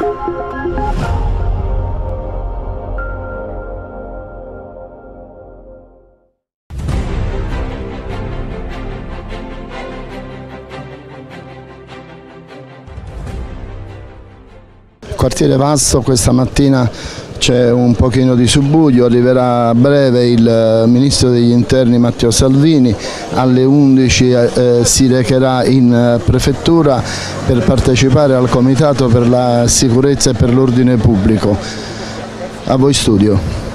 Thank you. Quartiere Vasto questa mattina c'è un pochino di subbuglio, arriverà a breve il Ministro degli Interni Matteo Salvini, alle 11 eh, si recherà in eh, prefettura per partecipare al Comitato per la sicurezza e per l'ordine pubblico. A voi studio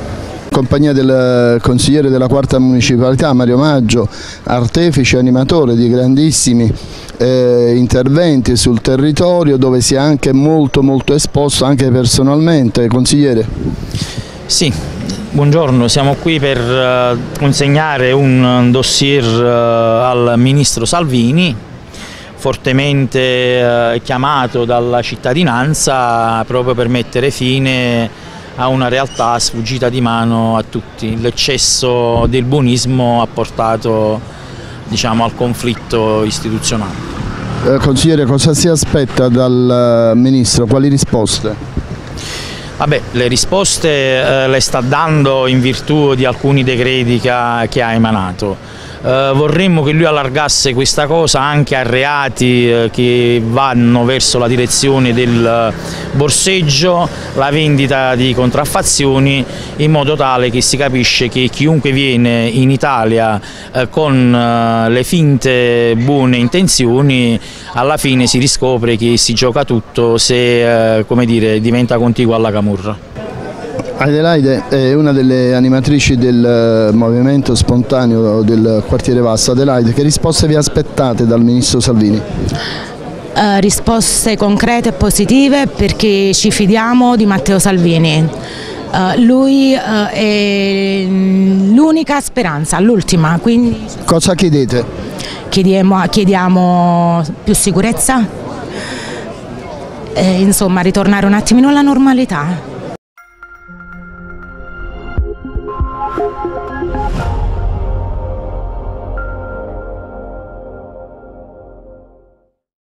compagnia del consigliere della quarta municipalità Mario Maggio, artefice animatore di grandissimi eh, interventi sul territorio dove si è anche molto molto esposto anche personalmente. Consigliere. Sì, buongiorno, siamo qui per uh, consegnare un dossier uh, al Ministro Salvini fortemente uh, chiamato dalla cittadinanza proprio per mettere fine a una realtà sfuggita di mano a tutti. L'eccesso del buonismo ha portato diciamo, al conflitto istituzionale. Eh, consigliere, cosa si aspetta dal eh, Ministro? Quali risposte? Vabbè, le risposte eh, le sta dando in virtù di alcuni decreti che ha, che ha emanato eh, vorremmo che lui allargasse questa cosa anche a reati eh, che vanno verso la direzione del borseggio, la vendita di contraffazioni in modo tale che si capisce che chiunque viene in Italia eh, con eh, le finte buone intenzioni alla fine si riscopre che si gioca tutto se eh, dire, diventa contiguo alla camurra. Adelaide è una delle animatrici del eh, movimento spontaneo del quartiere Vasto. Adelaide, che risposte vi aspettate dal Ministro Salvini? Uh, risposte concrete e positive perché ci fidiamo di Matteo Salvini. Uh, lui uh, è l'unica speranza, l'ultima. Quindi... Cosa chiedete? Chiediamo, chiediamo più sicurezza, e, insomma ritornare un attimino alla normalità. Música